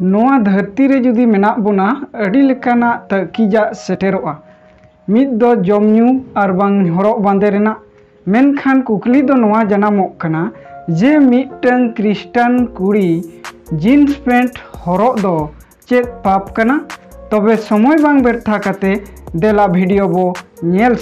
ᱱᱚᱣᱟ ᱫᱷᱟᱹᱨᱛᱤ ᱨᱮ ᱡᱩᱫᱤ ᱢᱮᱱᱟᱜ ᱵᱚᱱᱟ ᱟᱹᱰᱤ ᱞᱮᱠᱟᱱᱟᱜ ᱛᱟᱹᱠᱤᱡᱟᱜ ᱥᱮᱴᱮᱨᱚᱜᱼᱟ ᱢᱤᱫ ᱫᱚ ᱡᱚᱢ ᱧᱩ ᱟᱨ ᱵᱟᱝ ᱦᱚᱨᱚᱜ ᱵᱟᱸᱫᱮ ᱨᱮᱱᱟᱜ ᱢᱮᱱᱠᱷᱟᱱ ᱠᱩᱠᱞᱤ ᱫᱚ ᱱᱚᱣᱟ ᱡᱟᱱᱟᱢᱚᱜ ᱠᱟᱱᱟ ᱡᱮ ᱢᱤᱫᱴᱟᱝ ᱠᱨᱤᱥᱴᱟᱱ ᱠᱩᱲᱤ ᱡᱤᱱᱥ ᱯᱮᱱᱴ ᱦᱚᱨᱚᱜ ᱫᱚ ᱪᱮᱫ ᱯᱟᱯ ᱠᱟᱱᱟ ᱛᱚᱵᱮ ᱥᱚᱢᱚᱭ ᱵᱟᱝ ᱵᱮᱨᱛᱷᱟ ᱠᱟᱛᱮ ᱫᱮᱞᱟ ᱵᱷᱤᱰᱤᱭᱳ ᱵᱚ ᱧᱮᱞ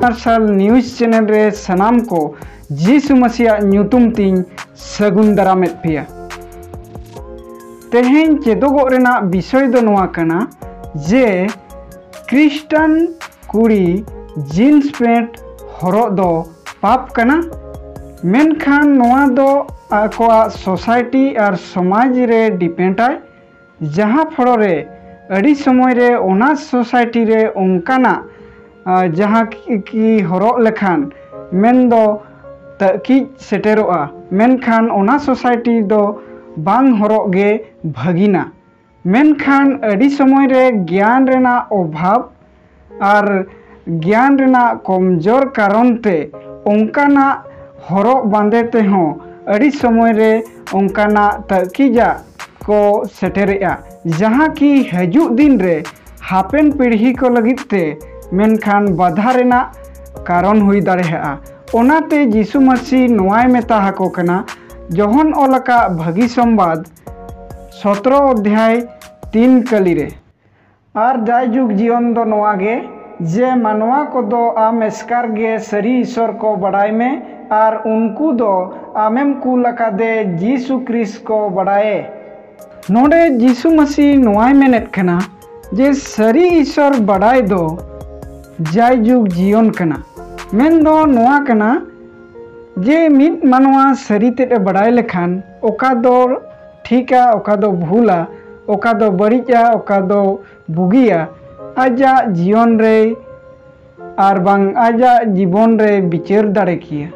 ᱥᱟᱨ ᱱᱤᱭᱩᱡᱽ ᱪᱮᱱᱮᱞ ᱨᱮ ᱥᱟᱱᱟᱢ ᱠᱚ ᱡᱤᱥᱩ ᱢᱟᱥᱤᱭᱟᱜ ᱧᱩᱛᱩᱢ ᱛᱤᱧ ᱥᱟᱹᱜᱩᱱ ᱫᱟᱨᱟᱢᱮᱫ ᱯᱮᱭᱟ ᱛᱮᱦᱮᱧ ᱪᱮᱫᱚᱜᱚᱜ ᱨᱮᱱᱟᱜ ᱵᱤᱥᱚᱭ ᱫᱚ ᱱᱚᱣᱟ ᱠᱟᱱᱟ ᱡᱮ ᱠᱨᱤᱥᱴᱟᱱ ᱠᱩᱲᱤ ᱡᱤᱱᱥ ᱯᱮᱱᱴ ᱦᱚᱨᱚᱜ ᱫᱚ ᱯᱟᱯ ᱠᱟᱱᱟ ᱢᱮᱱᱠᱷᱟᱱ ᱱᱚᱣᱟ ᱫᱚ ᱟᱠᱚᱣᱟᱜ ᱥᱳᱥᱟᱭᱴᱤ ᱟᱨ ᱥᱚᱢᱟᱡᱽ ᱨᱮ ᱰᱤᱯᱮᱱᱰᱟᱭ ᱡᱟᱦᱟᱸ ᱯᱷᱚᱲᱚ ᱨᱮ ᱟᱹᱰᱤ ᱥᱚᱢᱚᱭ ᱨᱮ ᱚᱱᱟ ᱥᱳᱥᱟᱭᱴᱤ ᱨᱮ ᱚᱱᱠᱟᱱᱟᱜ जहाँ की हर लेखान मन दो तकिज सेटेरोगा मेनखान ओना सोसाइटी दो बांग हरोग गे भगीना मेनखान अड़ी समय रे ज्ञान रेना अभाव और ज्ञान रेना कमज़ोर कारण ते उनकाना हर बांदे ते हो अड़ी समय रे उनकाना तकीजा को सेटेरेगा जहाँ की हजू दिन रे हापेन पीढ़ी को लगी ते मेखान बाधा ᱨᱮᱱᱟᱜ कारण ᱦᱩᱭ दाते जीशु मसी ᱢᱟᱹᱥᱤ ᱱᱚᱣᱟᱭ ᱢᱮᱛᱟ ᱦᱟᱠᱚ ᱠᱟᱱᱟ भागी संबाद ᱵᱷᱟᱹᱜᱤ अध्याय तीन कली रे और जायजुग जीवन दो नवागे जे मानवा को दो आम एस्कार गे सरी ईश्वर को बड़ाई में और उनको दो आमेम को लका दे जीशु क्रिस को बड़ाए नोडे जीशु मसी नवाय मेनेत खना जे सरी ईश्वर बड़ाई दो ᱡᱟᱭᱡᱩᱜᱽ ᱡᱤᱭᱚᱱ ᱠᱟᱱᱟ ᱢᱮᱱᱫᱚ ᱱᱚᱣᱟ ᱠᱟᱱᱟ ᱡᱮ ᱢᱤᱫ ᱢᱟᱱᱣᱟ ᱥᱟᱹᱨᱤᱛᱮᱫ ᱮ ᱵᱟᱰᱟᱭ ᱞᱮᱠᱷᱟᱱ ᱚᱠᱟ ᱫᱚ ᱴᱷᱤᱠᱟ ᱚᱠᱟ ᱫᱚ ᱵᱷᱩᱞᱟ ᱚᱠᱟ ᱫᱚ ᱵᱟᱹᱲᱤᱡᱼᱟ ᱚᱠᱟ ᱫᱚ ᱵᱩᱜᱤᱭᱟ ᱟᱡᱟᱜ ᱡᱤᱭᱚᱱ ᱨᱮ ᱟᱨ ᱵᱟᱝ ᱟᱡᱟᱜ ᱡᱤᱵᱚᱱ ᱨᱮ ᱵᱤᱪᱟᱹᱨ ᱫᱟᱲᱮ ᱠᱮᱭᱟ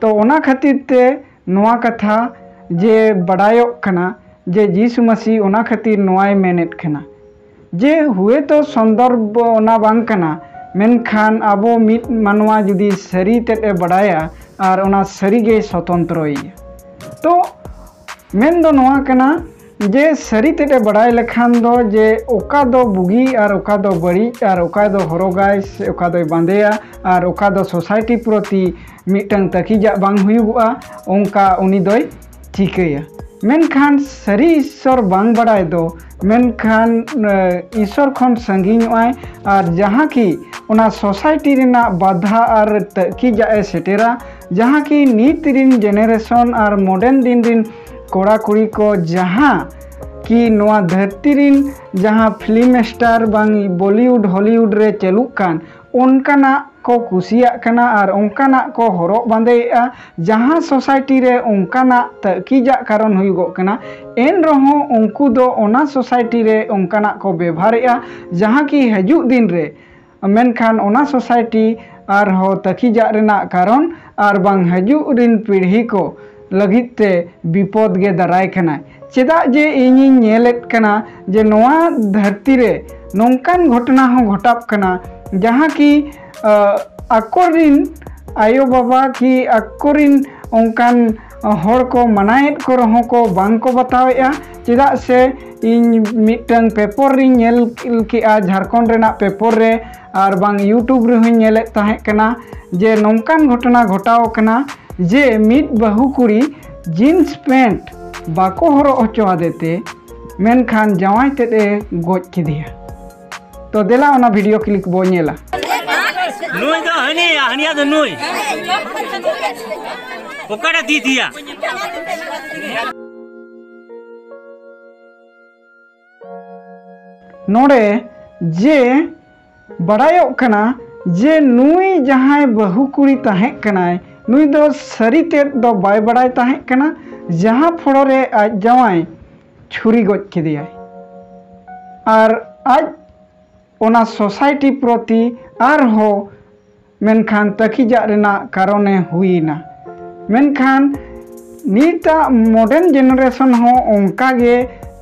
ᱛᱚ ᱚᱱᱟ ᱠᱷᱟᱹᱛᱤᱨ ᱛᱮ ᱱᱚᱣᱟ ᱠᱟᱛᱷᱟ ᱡᱮ ᱵᱟᱰᱟᱭᱚᱜ ᱠᱟᱱᱟ ᱡᱮ ᱡᱤᱥᱩ ᱢᱟᱥᱤ ᱚᱱᱟ ᱠᱷᱟᱹᱛᱤᱨ ᱱᱚᱣᱟᱭ ᱢᱮᱱᱮᱫ ᱠᱟᱱᱟ ᱡᱮ ᱦᱩᱭᱮᱛᱚ ᱥᱚᱱᱫᱚᱨᱵᱚ ᱚᱱᱟ ᱵᱟᱝ ᱠᱟᱱᱟ ᱢᱮᱱᱠᱷᱟᱱ ᱟᱵᱚ ᱢᱤᱫ ᱢᱟᱱᱣᱟ ᱡᱩᱫᱤ ᱥᱟᱹᱨᱤ ᱛᱮᱫ ᱮ ᱵᱟᱰᱟᱭᱟ ᱟᱨ ᱚᱱᱟ ᱥᱟᱹᱨᱤᱜᱮ ᱥᱚᱛᱚᱱᱛᱨᱚᱭᱮᱭᱟ ᱛᱚ ᱢᱮᱱᱫᱚ ᱱᱚᱣᱟ ᱠᱟᱱᱟ ᱡᱮ ᱥᱟᱹᱨᱤ ᱛᱮᱫ ᱮ ᱵᱟᱰᱟᱭ ᱞᱮᱠᱷᱟᱱ ᱫᱚ ᱡᱮ ᱚᱠᱟ ᱫᱚ ᱵᱩᱜᱤ ᱟᱨ ᱚᱠᱟ ᱫᱚ ᱵᱟᱹᱲᱤᱡ ᱟᱨ ᱚᱠᱟ ᱫᱚ ᱦᱚᱨᱚᱜᱟᱭ ᱥᱮ ᱚᱠᱟ ᱫᱚᱭ ᱵᱟᱸᱫᱮᱭᱟ ᱟᱨ ᱚᱠᱟ ᱫᱚ ᱥᱳᱥᱟᱭᱴᱤ ᱯᱨᱚᱛᱤ ᱢᱤᱫᱴᱟᱝ ᱛᱟᱹᱠᱤᱡᱟᱜ ᱵᱟᱝ ᱦᱩᱭᱩᱜᱚᱜᱼᱟ ᱚᱱᱠᱟ ᱩᱱᱤ ᱫᱚᱭ ᱪᱤᱠᱟᱹᱭᱟ ᱢᱮᱱᱠᱷᱟᱱ ᱥᱟᱹᱨᱤ ᱤᱥᱥᱚᱨ ᱵᱟᱝ ᱵᱟᱰᱟᱭ ᱫᱚ ᱢᱮᱱᱠᱷᱟᱱ ᱤᱥᱥᱚᱨ ᱠᱷᱚᱱ ᱥᱟᱺᱜᱤᱧᱚᱜᱼᱟᱭ ᱟᱨ ᱡᱟᱦᱟᱸ ᱠᱤ ᱚᱱᱟ ᱥᱳᱥᱟᱭᱴᱤ ᱨᱮᱱᱟᱜ ᱵᱟᱫᱷᱟ ᱟᱨ ᱛᱟᱹᱠᱤᱡᱟᱜᱼᱮ ᱥᱮᱴᱮᱨᱟ ᱡᱟᱦᱟᱸ ᱠᱤ ᱱᱤᱛ ᱨᱤᱱ ᱡᱮᱱᱟᱨᱮᱥᱚᱱ ᱟᱨ ᱢᱚᱰᱟᱨᱱ ᱫᱤᱱ ᱨᱤᱱ ᱠᱚᱲᱟ ᱠᱩᱲᱤ ᱠᱚ ᱡᱟᱦᱟᱸ ᱠᱤ ᱱᱚᱣᱟ ᱫᱷᱟᱹᱨᱛᱤ ᱨᱤᱱ ᱡᱟᱦᱟᱸ ᱯᱷᱤᱞᱤᱢ ᱥᱴᱟᱨ ᱵᱟᱝ ᱵᱚᱞᱤᱣᱩᱰ ᱦᱚᱞᱤᱣᱩᱰ ᱨᱮ ᱪᱟᱹᱞᱩᱜ ᱠᱟᱱ ᱚᱱᱠᱟᱱᱟᱜ को कुशिया करना को हर बंदे जहाँ सोसाइटी रे उनकाना तकीजा कारण होना एन रहो उनको ओना सोसाइटी रे उनकाना को व्यवहार जहाँ कि हजू दिन रे मेनखान ओना सोसाइटी और हो तकीजा रेना कारण और बांग हजू रिन पीढ़ी को लगते विपद के दाराय चेदा जे इन जे धरती रे नौकान घटना हो घटाप जहाँ कि अकोरिन, आयो बाबा कि अकोरिन ओंकान हर को मनाएद को रहो को बांग को बतावेया चेदा से इन मिटंग पेपर रिन नेल केआ झारखंड रेना पेपर रे और बांग यूट्यूब रे हुई नेलेत ताहे कना, जे नोंकान घटना घटाव कना, जे मिट बहु कुड़ी जीन्स पैंट बाको हरो हचो आदेते मेनखान जवाई तेदे गोज किदिया तो देला ओना वीडियो क्लिक बो नेला नुई दो हनिया हनिया दो नुई। ओकड़ा दी दिया। नोड़े जे बड़ायोग कना जे नुई जहाँ बहु कुड़ी ताहे कनाय नुई दो सरी तेद दो बाय बड़ाय ताहे कना जहाँ फड़े आज जवाई छुरी गज के और आज ओना सोसाइटी प्रति आर हो मेनखान तकीजा रेना कारण हुईना मेनखान नीता मॉडर्न जेनरेशन हो उनका गे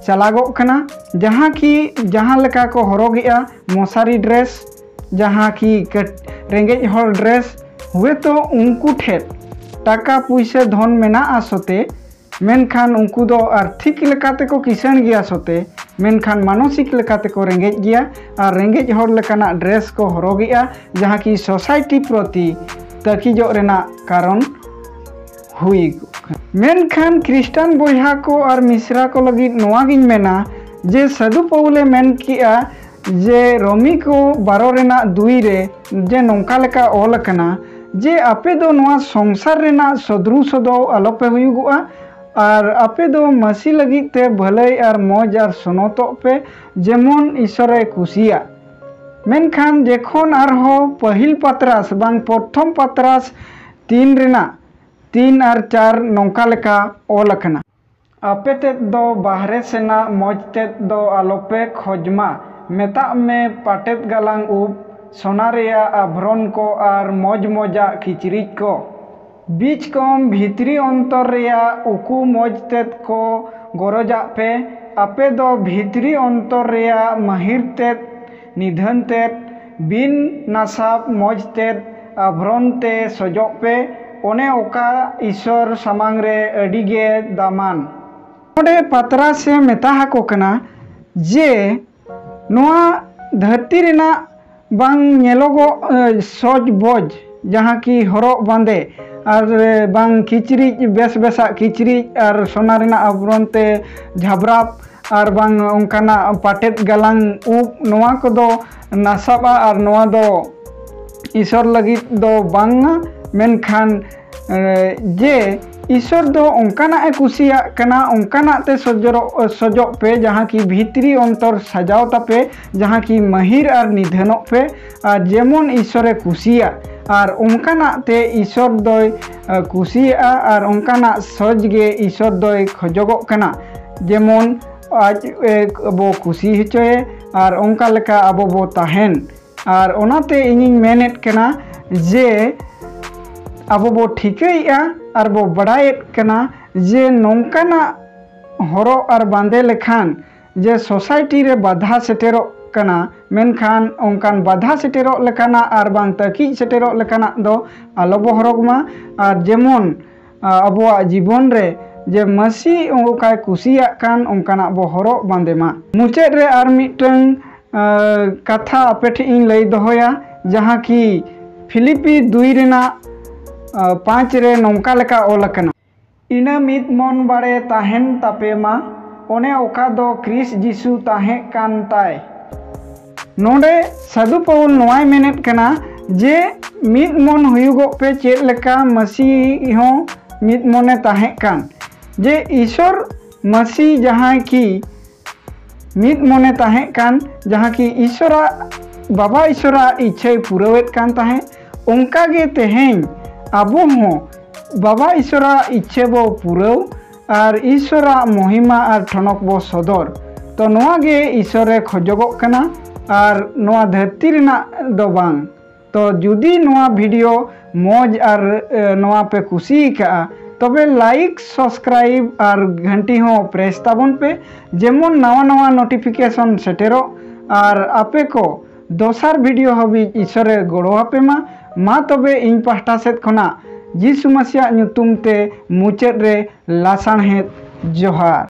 चलागोग कना जहाँ की जहाँ लका को हरोगे आ मोसारी ड्रेस जहाँ की कट रेंगेज हॉल ड्रेस हुए तो उनको ठेट टाका पुइसे धन मेना आसोते मेनखान उनको दो आर्थिक लकाते को किसान गया सोते मेनखान मानसिक को रेंगेज गया और रेंगेज हर लेकाना ड्रेस को हरोगेआ जहाँ की सोसाइटी प्रति तकीजो कारण हुई मेनखान क्रिस्टान बोहा को और मिश्रा को लगी नोवागिन मेना जे साधु पौले मेन किया जे रोमी को बारो रेना दुई रे जे नौका लेका ऑल कना जे आपे संसार सदरू सदो आलोपे हुयुगुआ और आपे दो मसी लगी ते भले और मौज और सनतो पे जेमन ईश्वरे कुसिया मेनखान जेखन आरहो पहिल पत्रास बांग प्रथम पत्रास तीन रेना तीन और चार नौका लेका ऑल कना आपे तेद दो बाहरे सेना मौज तेद दो आलोपे खोजमा मेता में पाटेत गालांग उब सोना रेया आभरण को और मौज मौजा किचरिज को बीच कम भितरी अंतर उकू मौज तेद को गरजा पे आपे दो भितरी अंतर महिर तेद निधन तेद बिन नासाब मौज तेद आभरण ते सजोग पे, ओने ओका ईश्वर सामांग रे दामान। नोडे पत्रा से मेता हाको कना, जे नोआ धरती रेना बांग नेलोगो सज बज, जहाँ की हरक बांदे। और बांग किचरिज बेस बेसा किचरिज और सोना आवरण ते झाबराब और बांग उनकाना पाटेत गालांग उप नोआ को दो नासाबा और नोआ दो ईश्वर लगी दो बांगा मेनखान जे ईश्वर दो उनकाना कुसिया कना उनकाना ते सजरो सजो पे जहाँ की भीतरी अंतर सजाव तापे जहाँ की महिर और निधन पे जेमन ईश्वरे कुसिया और उनकाना ते ईश्वर दय कुसिया और उनकाना सज ईश्वर दय जेमन आज अब कुसी होचोए और उनका लेका अब बो और कना जे अब बो ठिकैया और बो बड़ाएत कना जे नौकाना हरो और बांधे लेखान जे सोसाइटी रे बाधा सेटेरो कना मेनखान उनकान बाधा सेटेरो और बांग तकी सेटेरो दो आलोबो हरगमा और जेमन अबुआ जीवन रे जे मसी उनकाना बो हरो बांधेमा मुचाद रे और मिटन कथा आपे ठेन लई दोहोया जहाँ की फिलिपी दुई रेना पाँच रे नौका लेका ओलकना इना मित मन बाड़े ताहेन तापेमा ओने ओका दो क्रिस जीसु ताहे कान ताय नोडे साधु पौल नोआय मेनेत कना जे मित मन हुयुगो पे चेत लेका मसी हो मित मने ताहे कान जे ईश्वर मसी जहाँ की मित मने ताहे कान जहाँ की ईश्वरा बाबा ईश्वरा इच्छे पुरवेत कान ताहे उनका गे अब बाबा ईश्वरा इच्छे बो पुरव और ईश्वरा महिमा और ठनक बो सदर तो नोगे ईश्वरे खजगो कना ᱟᱨ ᱱᱚᱣᱟ ᱫᱷᱟᱹᱨᱛᱤ ᱨᱮᱱᱟᱜ ᱫᱚ ᱵᱟᱝ ᱛᱚ ᱡᱩᱫᱤ ᱱᱚᱣᱟ ᱵᱷᱤᱰᱤᱭᱳ ᱢᱚᱡᱽ ᱟᱨ ᱱᱚᱣᱟ ᱯᱮ ᱠᱩᱥᱤ ᱠᱟᱜᱼᱟ ᱛᱚᱵᱮ ᱞᱟᱭᱤᱠ ᱥᱟᱵᱥᱠᱨᱟᱭᱤᱵ ᱟᱨ ᱜᱷᱟᱱᱴᱤ ᱦᱚᱸ ᱯᱨᱮᱥ ᱛᱟᱵᱚᱱ ᱯᱮ ᱡᱮᱢᱚᱱ ᱱᱟᱣᱟ ᱱᱟᱣᱟ ᱱᱳᱴᱤᱯᱷᱤᱠᱮᱥᱚᱱ ᱥᱮᱴᱮᱨᱚᱜ ᱟᱨ ᱟᱯᱮ ᱠᱚ ᱫᱚᱥᱟᱨ ᱵᱷᱤᱰᱤᱭᱳ ᱦᱟᱹᱵᱤᱡ ᱤᱥᱥᱚᱨᱮ ᱜᱚᱲᱚ ᱟᱯᱮ ᱢᱟ ᱢᱟ ᱛᱚᱵᱮ ᱤᱧ ᱯᱟᱦᱴᱟ ᱥᱮᱫ ᱠᱷᱚᱱᱟᱜ ᱡᱤᱥᱩ ᱢᱟᱥᱤᱭᱟᱜ ᱧᱩᱛᱩᱢ ᱛᱮ ᱢᱩᱪᱟᱹᱫ ᱨᱮ ᱞᱟᱥᱟᱲᱦᱮᱫ ᱡᱚᱦᱟᱨ